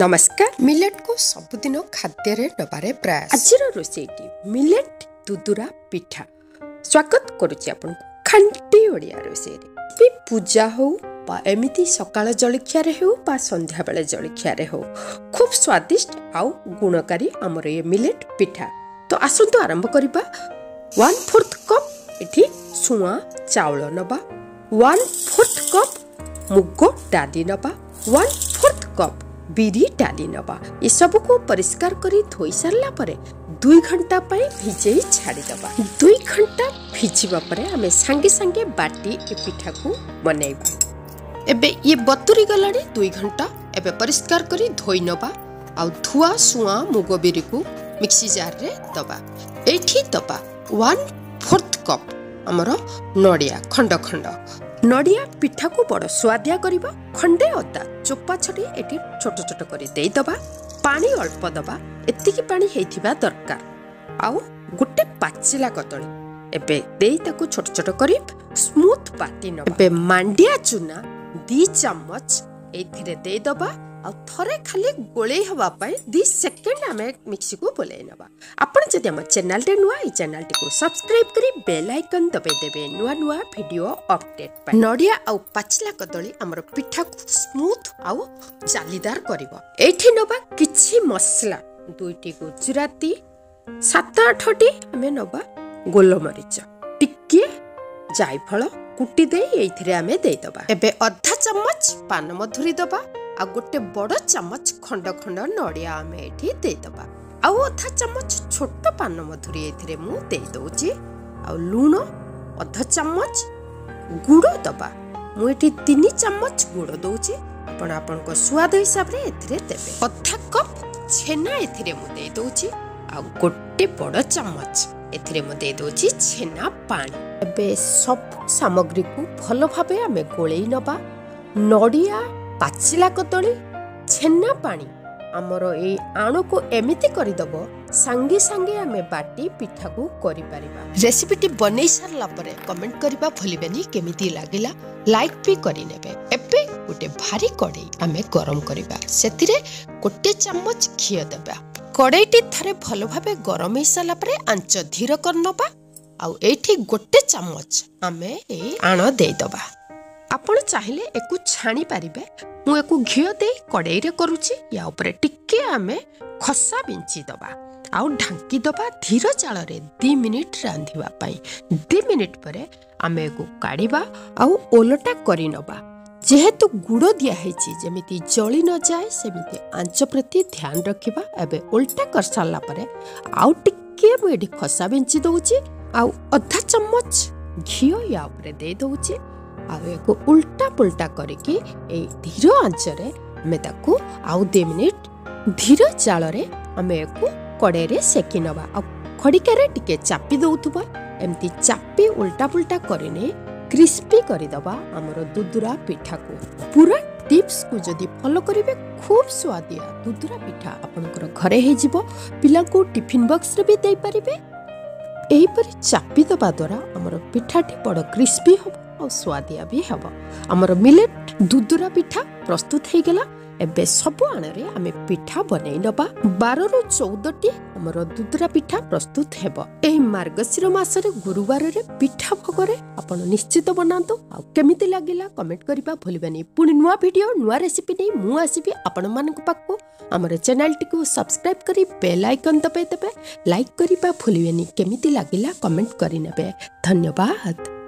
ନମସ୍କାର ମିଲେଟକୁ ସବୁଦିନ ଖାଦ୍ୟରେ ନେବାରେ ପ୍ରୟାସ। ଆଜିର ରୋଷେଇଟି ମିଲେଟ ଦୁଦୁରା ପିଠା। ସ୍ୱାଗତ କରୁଛି ଆପଣଙ୍କୁ ଖାଣ୍ଟି ଓଡ଼ିଆ ରୋଷେଇରେ। ବି ପୂଜା ହଉ ବା ଏମିତି ସକାଳ ଜଳଖିଆରେ ହେଉ ବା ସନ୍ଧ୍ୟାବେଳେ ଜଳଖିଆରେ ହେଉ ଖୁବ୍ ସ୍ୱାଦିଷ୍ଟ ଆଉ ଗୁଣକାରୀ ଆମର ଏ ମିଲେଟ ପିଠା। ତ ଆସନ୍ତୁ ଆରମ୍ଭ କରିବା। ୱାନ୍ ଫୋର୍ଥ କପ୍ ଏଠି ଶୁଆଁ ଚାଉଳ ନେବା। ୱାନ୍ ଫୋର୍ଥ କପ୍ ମୁଗ ଡାଲି ନେବା। ୱାନ୍ ବିରି ଡାଲି ନେବା। ଏସବୁକୁ ପରିଷ୍କାର କରି ଧୋଇ ସାରିଲା ପରେ ଦୁଇ ଘଣ୍ଟା ପାଇଁ ଭିଜେଇ ଛାଡ଼ିଦେବା। ଦୁଇ ଘଣ୍ଟା ଭିଜିବା ପରେ ଆମେ ସାଙ୍ଗେ ସାଙ୍ଗେ ବାଟି ଏ ପିଠାକୁ ବନେଇବା। ଏବେ ଇଏ ବତୁରି ଗଲାଣି ଦୁଇ ଘଣ୍ଟା। ଏବେ ପରିଷ୍କାର କରି ଧୋଇ ନେବା। ଆଉ ଧୁଆ ଶୁଆଁ ମୁଗ ବିରିକୁ ମିକ୍ସି ଜାର୍ରେ ଦେବା। ଏଇଠି ଦେବା। ୱାନ୍ ଫୋର୍ଥ କପ୍ ଆମର ନଡ଼ିଆ ଖଣ୍ଡ ଖଣ୍ଡ। ନଡ଼ିଆ ପିଠାକୁ ବଡ଼ ସୁଆଦିଆ କରିବ। ଖଣ୍ଡେ ଅଦା ଚୋପା ଛଡ଼ି ଏଠି ଛୋଟ ଛୋଟ କରି ଦେଇଦେବା। ପାଣି ଅଳ୍ପ ଦେବା ଏତିକି ପାଣି ହେଇଥିବା ଦରକାର। ଆଉ ଗୋଟେ ପାଚିଲା କଦଳୀ। ଏବେ ଦେଇ ତାକୁ ଛୋଟ ଛୋଟ କରି ସ୍ମୁଥ ବାଟି ନେବା। ମାଣ୍ଡିଆ ଚୁନା ଦି ଚାମଚ ଏଇଥିରେ ଦେଇଦେବା। ଆଉ ଥରେ ଖାଲି ଗୋଳେଇ ହେବା ପାଇଁ ଦି ସେକେଣ୍ଡ ଆମେ ମିକ୍ସିକୁ ବୁଲେଇ ନେବା। ଆପଣ ଯଦି ଆମ ଚ୍ୟାନେଲଟେ ନୂଆ ଏଇ ଚ୍ୟାନେଲଟିକୁ ସବସ୍କ୍ରାଇବ୍ କରି ବେଲ୍ ଆଇକନ୍ ଦବାଇ ଦେବେ ନୂଆ ନୂଆ ଭିଡ଼ିଓ ଅପଡେଟ୍ ପାଇଁ। ନଡ଼ିଆ ଆଉ ପାଚିଲା କଦଳୀ ଆମର ପିଠାକୁ ସ୍ମୁଥ ଆଉ ଜାଲିଦାର କରିବ। ଏଇଠି ନେବା କିଛି ମସଲା। ଦୁଇଟି ଗୁଜୁରାତି ସାତ ଆଠଟି ଆମେ ନେବା ଗୋଲମରିଚ। ଟିକିଏ ଜାଇଫଳ କୁଟି ଦେଇ ଏଇଥିରେ ଆମେ ଦେଇଦେବା। ଏବେ ଅଧା ଚାମଚ ପାନ ମଧୁରୀ ଦେବା। ଆଉ ଗୋଟେ ବଡ଼ ଚାମଚ ଖଣ୍ଡ ଖଣ୍ଡ ନଡ଼ିଆ ଆମେ ଏଠି ଦେଇଦେବା। ଆଉ ଅଧା ଚାମଚ ଛୋଟ ପାନ ମଧୁରୀ ଏଥିରେ ମୁଁ ଦେଇଦେଉଛି ଆଉ ଲୁଣ ଅଧ ଚାମଚ ଗୁଡ଼ ଦେବା। ମୁଁ ଏଠି ତିନି ଚାମଚ ଗୁଡ଼ ଦେଉଛି। ଆପଣ ଆପଣଙ୍କ ସ୍ୱାଦ ହିସାବରେ ଏଥିରେ ଦେବେ। ଅଧା କପ୍ ଛେନା ଏଥିରେ ମୁଁ ଦେଇଦେଉଛି ଆଉ ଗୋଟେ ବଡ଼ ଚାମଚ ଏଥିରେ ମୁଁ ଦେଇଦେଉଛି ଛେନା ପାଣି। ଏବେ ସବୁ ସାମଗ୍ରୀକୁ ଭଲ ଭାବେ ଆମେ ଗୋଳେଇ ନେବା। ନଡ଼ିଆ ପାଚିଲା କଦଳୀ ଛେନା ପାଣି ଆମର ଏଇ ଆଣକୁ ଏମିତି କରିଦେବ ସାଙ୍ଗେ ସାଙ୍ଗେ ଆମେ ବାଟି ପିଠାକୁ କରିପାରିବା। ରେସିପିଟି ବନେଇ ସାରିଲା ପରେ କମେଣ୍ଟ କରିବା ଭୁଲିବେନି କେମିତି ଲାଗିଲା ଲାଇକ୍ ବି କରିନେବେ। ଏବେ ଗୋଟେ ଭାରି କଡ଼େଇ ଆମେ ଗରମ କରିବା। ସେଥିରେ ଗୋଟେ ଚାମଚ ଘିଅ ଦେବା। କଡ଼େଇଟି ଥରେ ଭଲ ଭାବେ ଗରମ ହେଇସାରିଲା ପରେ ଆଞ୍ଚ ଧୀର କରିନେବା। ଆଉ ଏଇଠି ଗୋଟେ ଚାମଚ ଆମେ ଏଇ ଆଣ ଦେଇଦେବା। ଆପଣ ଚାହିଁଲେ ଏକୁ ଛାଣି ପାରିବେ। ମୁଁ ଏକୁ ଘିଅ ଦେଇ କଡ଼େଇରେ କରୁଛି। ୟା ଉପରେ ଟିକେ ଆମେ ଖସା ବିଞ୍ଚି ଦେବା। ଆଉ ଢାଙ୍କି ଦେବା ଧୀର ଚାଳରେ ଦୁଇ ମିନିଟ୍ ରାନ୍ଧିବା ପାଇଁ। ଦୁଇ ମିନିଟ୍ ପରେ ଆମେ ଏକୁ କାଢ଼ିବା ଆଉ ଓଲଟା କରିନେବା। ଯେହେତୁ ଗୁଡ଼ ଦିଆହେଇଛି ଯେମିତି ଜଳି ନଯାଏ ସେମିତି ଆଞ୍ଚ ପ୍ରତି ଧ୍ୟାନ ରଖିବା। ଏବେ ଓଲଟା କରିସାରିଲା ପରେ ଆଉ ଟିକେ ମୁଁ ଏଠି ଖସା ବିଞ୍ଚି ଦେଉଛି। ଆଉ ଅଧା ଚାମଚ ଘିଅ ୟା ଉପରେ ଦେଇ ଦେଉଛି। ଆଉ ୟାକୁ ଉଲ୍ଟା ପୁଲ୍ଟା କରିକି ଏଇ ଧୀର ଆଞ୍ଚରେ ଆମେ ତାକୁ ଆଉ ଦୁଇ ମିନିଟ୍ ଧୀର ଚାଳରେ ଆମେ ୟାକୁ କଡ଼େଇରେ ସେକି ନେବା। ଆଉ ଖଡ଼ିକାରେ ଟିକେ ଚାପି ଦେଉଥିବା ଏମିତି ଚାପି ଉଲ୍ଟା ପୁଲ୍ଟା କରିନେଇ କ୍ରିସ୍ପି କରିଦେବା ଆମର ଦୁଦୁରା ପିଠାକୁ। ପୁରା ଟିପ୍ସକୁ ଯଦି ଫଲୋ କରିବେ ଖୁବ୍ ସୁଆଦିଆ ଦୁଦୁରା ପିଠା ଆପଣଙ୍କର ଘରେ ହେଇଯିବ। ପିଲାଙ୍କୁ ଟିଫିନ୍ ବକ୍ସରେ ବି ଦେଇପାରିବେ। ଏହିପରି ଚାପି ଦେବା ଦ୍ୱାରା ଆମର ପିଠାଟି ବଡ଼ କ୍ରିସ୍ପି ହେବ। ଆଉ ସୁଆଦିଆ ବି ହେବ। ଆମର ମିଲେଟ୍ ଦୁଦୁରା ପିଠା ପ୍ରସ୍ତୁତ ହେଇଗଲା। ଏବେ ସବୁ ଆଣରେ ଆମେ ପିଠା ବନେଇ ନେବା। ବାରରୁ ଚଉଦଟି ଆମର ଦୁଦୁରା ପିଠା ପ୍ରସ୍ତୁତ ହେବ। ଏହି ମାର୍ଗଶିର ମାସରେ ଗୁରୁବାରରେ ପିଠା ଭୋଗରେ ଆପଣ ନିଶ୍ଚିତ ବନାନ୍ତୁ। ଆଉ କେମିତି ଲାଗିଲା କମେଣ୍ଟ କରିବା ଭୁଲିବେନି। ପୁଣି ନୂଆ ଭିଡ଼ିଓ ନୂଆ ରେସିପି ନେଇ ମୁଁ ଆସିବି ଆପଣମାନଙ୍କ ପାଖକୁ। ଆମର ଚ୍ୟାନେଲଟିକୁ ସବସ୍କ୍ରାଇବ୍ କରି ବେଲ୍ ଆଇକନ୍ ଦବାଇ ଦେବେ। ଲାଇକ୍ କରିବା ଭୁଲିବେନି। କେମିତି ଲାଗିଲା କମେଣ୍ଟ କରିନେବେ। ଧନ୍ୟବାଦ।